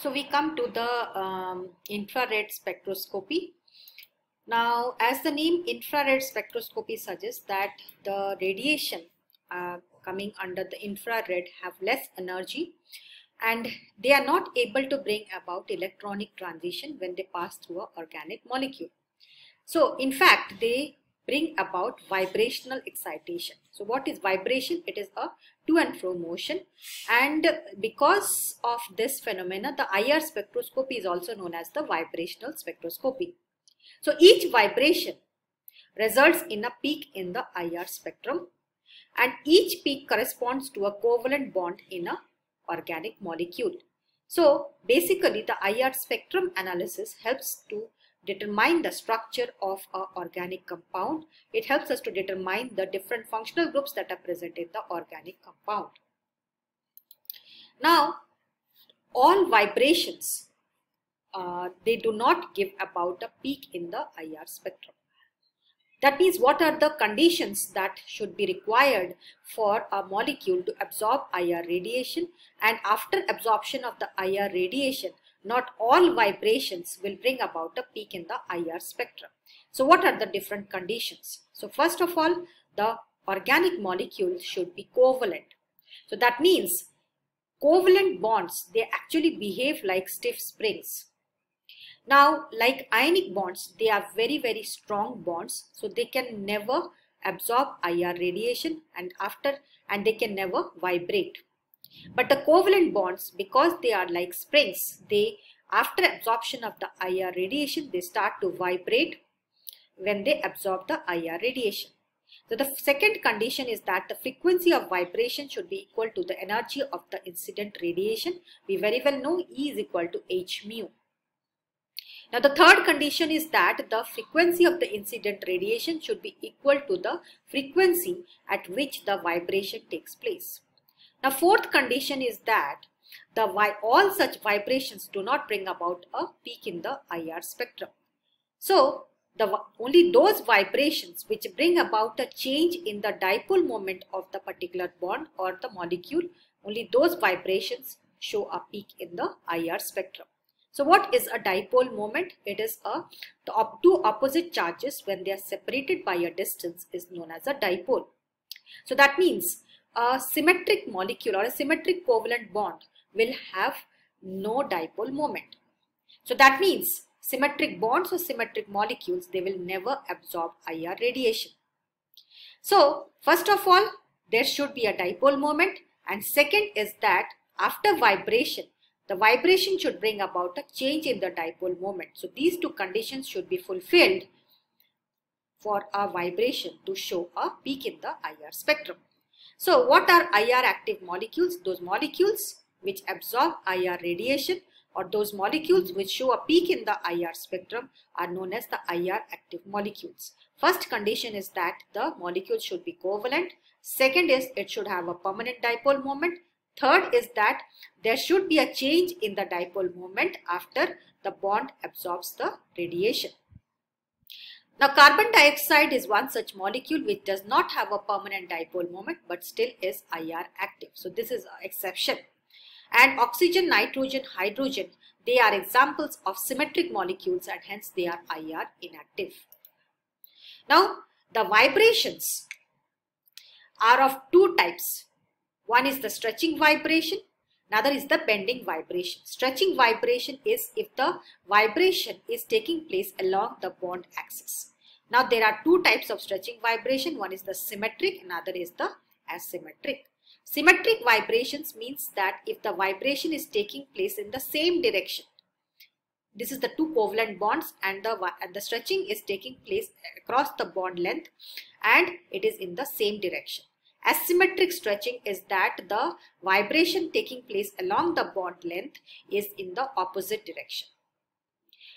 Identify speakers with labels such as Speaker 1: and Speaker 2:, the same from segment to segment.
Speaker 1: So we come to the um, infrared spectroscopy. Now, as the name infrared spectroscopy suggests that the radiation uh, coming under the infrared have less energy and they are not able to bring about electronic transition when they pass through an organic molecule. So, in fact, they bring about vibrational excitation. So, what is vibration? It is a to and fro motion and because of this phenomena, the IR spectroscopy is also known as the vibrational spectroscopy. So, each vibration results in a peak in the IR spectrum and each peak corresponds to a covalent bond in a organic molecule. So basically the IR spectrum analysis helps to determine the structure of a organic compound. It helps us to determine the different functional groups that are present in the organic compound. Now all vibrations uh, they do not give about a peak in the IR spectrum. That means what are the conditions that should be required for a molecule to absorb IR radiation and after absorption of the IR radiation, not all vibrations will bring about a peak in the IR spectrum. So what are the different conditions? So first of all, the organic molecules should be covalent. So that means covalent bonds, they actually behave like stiff springs. Now, like ionic bonds, they are very, very strong bonds. So they can never absorb IR radiation and after and they can never vibrate. But the covalent bonds, because they are like springs, they after absorption of the IR radiation, they start to vibrate when they absorb the IR radiation. So the second condition is that the frequency of vibration should be equal to the energy of the incident radiation. We very well know E is equal to h nu. Now the third condition is that the frequency of the incident radiation should be equal to the frequency at which the vibration takes place. Now fourth condition is that the all such vibrations do not bring about a peak in the IR spectrum. So the only those vibrations which bring about a change in the dipole moment of the particular bond or the molecule, only those vibrations show a peak in the IR spectrum. So what is a dipole moment? It is a op two opposite charges when they are separated by a distance is known as a dipole. So that means a symmetric molecule or a symmetric covalent bond will have no dipole moment. So that means symmetric bonds or symmetric molecules they will never absorb IR radiation. So first of all there should be a dipole moment and second is that after vibration the vibration should bring about a change in the dipole moment. So these two conditions should be fulfilled for a vibration to show a peak in the IR spectrum. So what are IR active molecules? Those molecules which absorb IR radiation or those molecules which show a peak in the IR spectrum are known as the IR active molecules. First condition is that the molecule should be covalent. Second is it should have a permanent dipole moment Third is that there should be a change in the dipole moment after the bond absorbs the radiation. Now carbon dioxide is one such molecule which does not have a permanent dipole moment but still is IR active. So this is exception. And oxygen, nitrogen, hydrogen, they are examples of symmetric molecules and hence they are IR inactive. Now the vibrations are of two types one is the stretching vibration, another is the bending vibration. Stretching vibration is if the vibration is taking place along the bond axis. Now there are two types of stretching vibration. One is the symmetric, another is the asymmetric. Symmetric vibrations means that if the vibration is taking place in the same direction, this is the two covalent bonds and the, and the stretching is taking place across the bond length and it is in the same direction. Asymmetric stretching is that the vibration taking place along the bond length is in the opposite direction.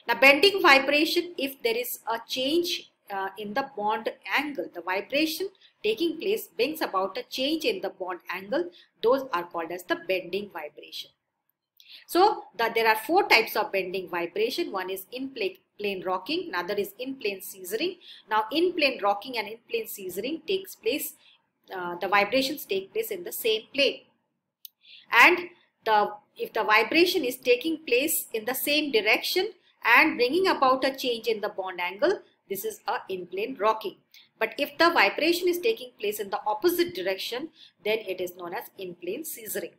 Speaker 1: Now bending vibration, if there is a change uh, in the bond angle, the vibration taking place brings about a change in the bond angle, those are called as the bending vibration. So the, there are four types of bending vibration. One is in plane, plane rocking, another is in plane scissoring. Now in plane rocking and in plane scissoring takes place uh, the vibrations take place in the same plane. And the if the vibration is taking place in the same direction and bringing about a change in the bond angle, this is a in-plane rocking. But if the vibration is taking place in the opposite direction, then it is known as in-plane scissoring.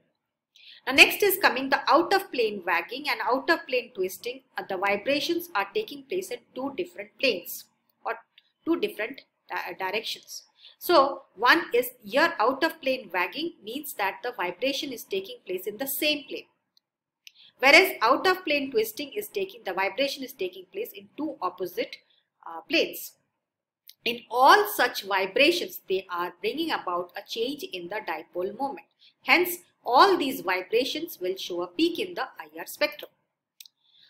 Speaker 1: Now next is coming the out of plane wagging and out of plane twisting. Uh, the vibrations are taking place in two different planes or two different di directions. So one is your out of plane wagging means that the vibration is taking place in the same plane. Whereas out of plane twisting is taking, the vibration is taking place in two opposite uh, planes. In all such vibrations, they are bringing about a change in the dipole moment. Hence, all these vibrations will show a peak in the IR spectrum.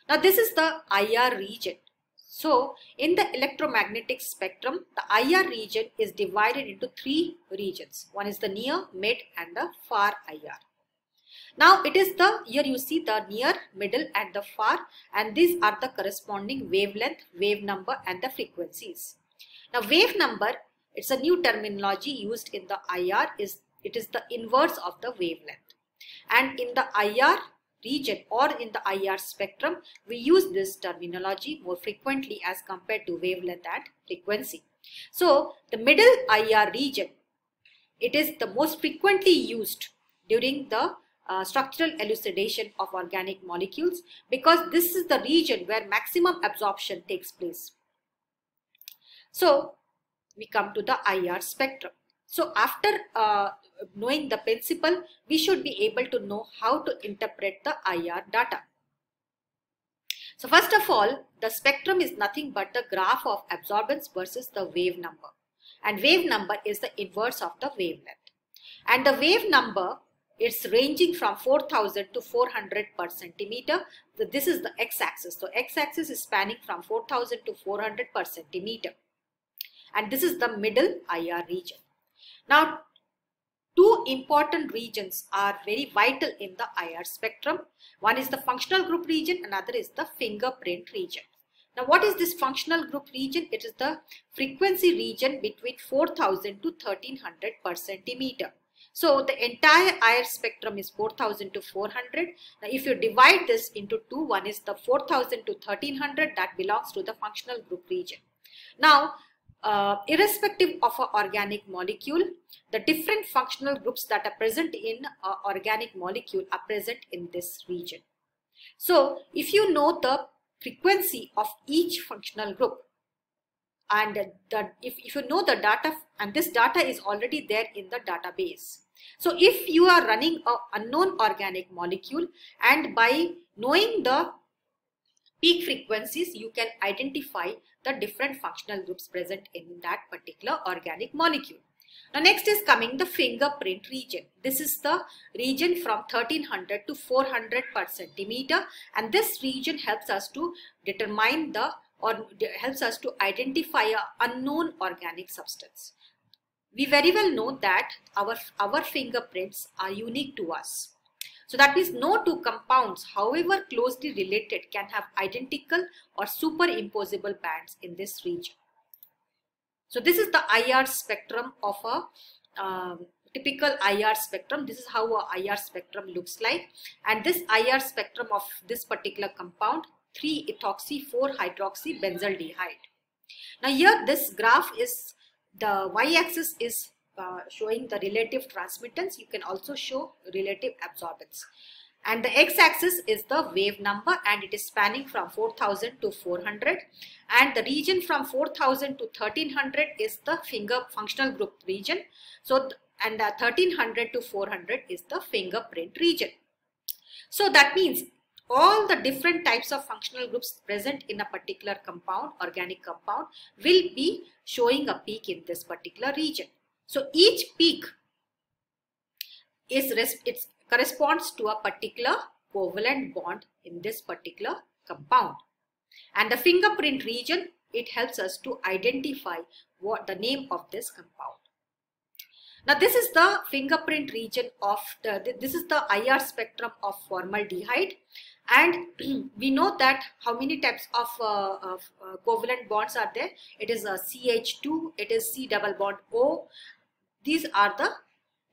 Speaker 1: Now, this is the IR region. So, in the electromagnetic spectrum, the IR region is divided into three regions. One is the near, mid and the far IR. Now it is the, here you see the near, middle and the far and these are the corresponding wavelength, wave number and the frequencies. Now wave number, it's a new terminology used in the IR, is it is the inverse of the wavelength. And in the IR region or in the IR spectrum, we use this terminology more frequently as compared to wavelength and frequency. So the middle IR region, it is the most frequently used during the uh, structural elucidation of organic molecules because this is the region where maximum absorption takes place. So we come to the IR spectrum. So after uh, knowing the principle, we should be able to know how to interpret the IR data. So first of all, the spectrum is nothing but the graph of absorbance versus the wave number. And wave number is the inverse of the wavelength. And the wave number it's ranging from 4000 to 400 per centimeter. So this is the x-axis. So x-axis is spanning from 4000 to 400 per centimeter. And this is the middle IR region. Now, two important regions are very vital in the IR spectrum. One is the functional group region, another is the fingerprint region. Now, what is this functional group region? It is the frequency region between 4000 to 1300 per centimeter. So the entire IR spectrum is 4000 to 400. Now if you divide this into two, one is the 4000 to 1300 that belongs to the functional group region. Now uh, irrespective of an organic molecule, the different functional groups that are present in an organic molecule are present in this region. So if you know the frequency of each functional group and the, if, if you know the data and this data is already there in the database so if you are running a unknown organic molecule and by knowing the peak frequencies, you can identify the different functional groups present in that particular organic molecule. Now next is coming the fingerprint region. This is the region from 1300 to 400 per centimeter and this region helps us to determine the or helps us to identify a unknown organic substance. We very well know that our, our fingerprints are unique to us. So that means no two compounds, however closely related, can have identical or superimposable bands in this region. So this is the IR spectrum of a um, typical IR spectrum. This is how a IR spectrum looks like. And this IR spectrum of this particular compound, 3-ethoxy 4-hydroxy benzaldehyde. Now here this graph is the y-axis is uh, showing the relative transmittance. You can also show relative absorbance. And the x-axis is the wave number and it is spanning from 4000 to 400 and the region from 4000 to 1300 is the finger functional group region. So and the 1300 to 400 is the fingerprint region. So that means all the different types of functional groups present in a particular compound, organic compound, will be showing a peak in this particular region. So each peak is it corresponds to a particular covalent bond in this particular compound. And the fingerprint region, it helps us to identify what the name of this compound. Now this is the fingerprint region of the, this is the IR spectrum of formaldehyde and we know that how many types of, uh, of uh, covalent bonds are there it is a ch2 it is c double bond o these are the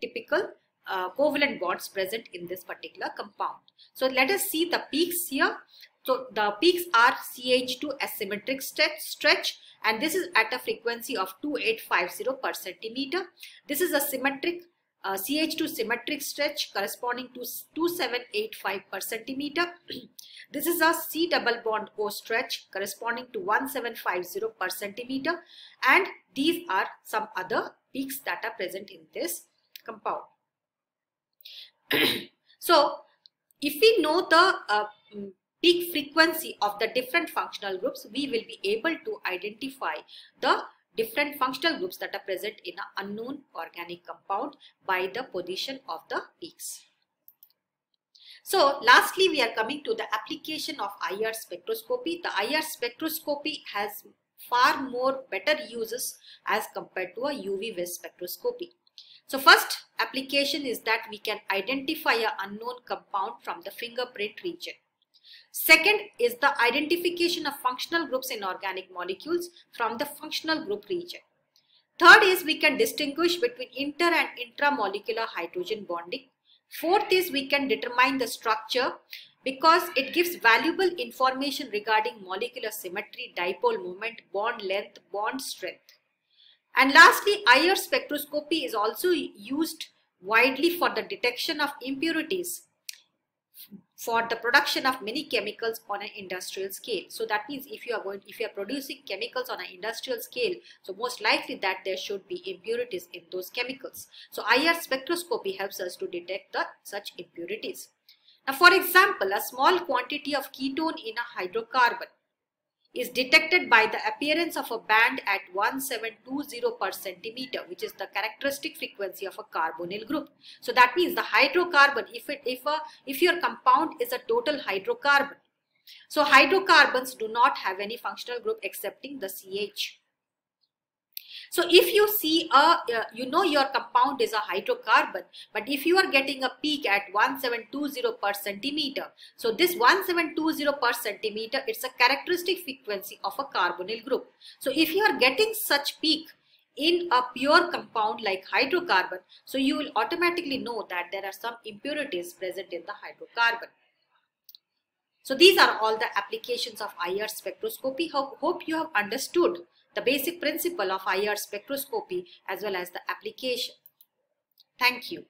Speaker 1: typical uh, covalent bonds present in this particular compound. So let us see the peaks here. So the peaks are CH2 asymmetric stretch, stretch and this is at a frequency of 2850 per centimeter. This is a symmetric uh, CH2 symmetric stretch corresponding to 2785 per centimeter. this is a C double bond O stretch corresponding to 1750 per centimeter and these are some other peaks that are present in this compound. so if we know the uh, mm, peak frequency of the different functional groups, we will be able to identify the different functional groups that are present in an unknown organic compound by the position of the peaks. So lastly, we are coming to the application of IR spectroscopy. The IR spectroscopy has far more better uses as compared to a UV vis spectroscopy. So first application is that we can identify an unknown compound from the fingerprint region. Second is the identification of functional groups in organic molecules from the functional group region. Third is we can distinguish between inter and intramolecular hydrogen bonding. Fourth is we can determine the structure because it gives valuable information regarding molecular symmetry, dipole moment, bond length, bond strength. And lastly, IR spectroscopy is also used widely for the detection of impurities for the production of many chemicals on an industrial scale. So that means if you are going, if you are producing chemicals on an industrial scale, so most likely that there should be impurities in those chemicals. So IR spectroscopy helps us to detect the such impurities. Now, for example, a small quantity of ketone in a hydrocarbon is detected by the appearance of a band at 1720 per centimeter which is the characteristic frequency of a carbonyl group. So that means the hydrocarbon if it if a if your compound is a total hydrocarbon. So hydrocarbons do not have any functional group excepting the ch so if you see a, uh, you know your compound is a hydrocarbon, but if you are getting a peak at 1720 per centimeter, so this 1720 per centimeter, it's a characteristic frequency of a carbonyl group. So if you are getting such peak in a pure compound like hydrocarbon, so you will automatically know that there are some impurities present in the hydrocarbon. So these are all the applications of IR spectroscopy. Hope you have understood the basic principle of IR spectroscopy as well as the application. Thank you.